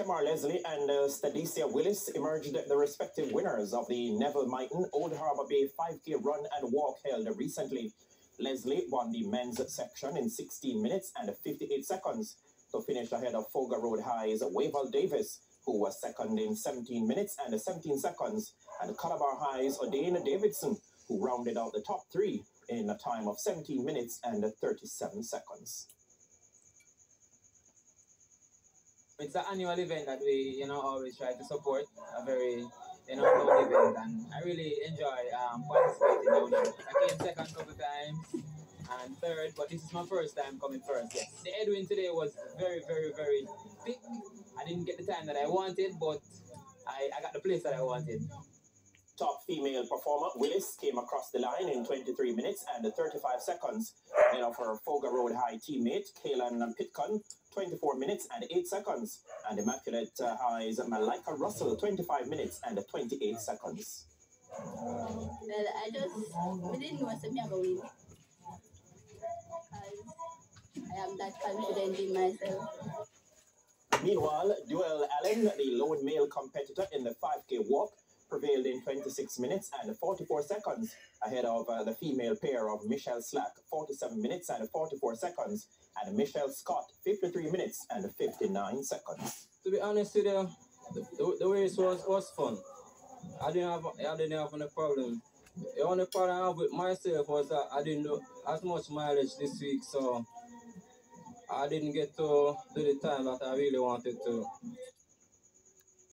Kemar Leslie and uh, Stadicia Willis emerged the respective winners of the Neville Mighton Old Harbour Bay 5K run and walk held recently. Leslie won the men's section in 16 minutes and 58 seconds to finish ahead of Foga Road High's Wavell Davis, who was second in 17 minutes and 17 seconds, and Calabar High's O'Dane Davidson, who rounded out the top three in a time of 17 minutes and 37 seconds. It's an annual event that we, you know, always try to support. A very, you know, known event, and I really enjoy um, participating down here. I came second couple times and third, but this is my first time coming first. Yes, the headwind today was very, very, very thick. I didn't get the time that I wanted, but I, I got the place that I wanted. Top female performer Willis came across the line in 23 minutes and 35 seconds ahead of her Foga Road High teammate Kaylan Pitcon, 24 minutes and 8 seconds, and Immaculate uh, High's Malika Russell, 25 minutes and 28 seconds. Well, I just we didn't know something about. Because I am that confident in myself. Meanwhile, Duel Allen, the lone male competitor in the 5K walk, prevailed in 26 minutes and 44 seconds ahead of uh, the female pair of Michelle Slack, 47 minutes and 44 seconds, and Michelle Scott, 53 minutes and 59 seconds. To be honest with you, the, the, the race was, was fun. I didn't have I didn't have any problem. The only problem I have with myself was that I didn't do as much mileage this week, so I didn't get to do the time that I really wanted to.